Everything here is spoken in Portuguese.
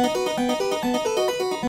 Música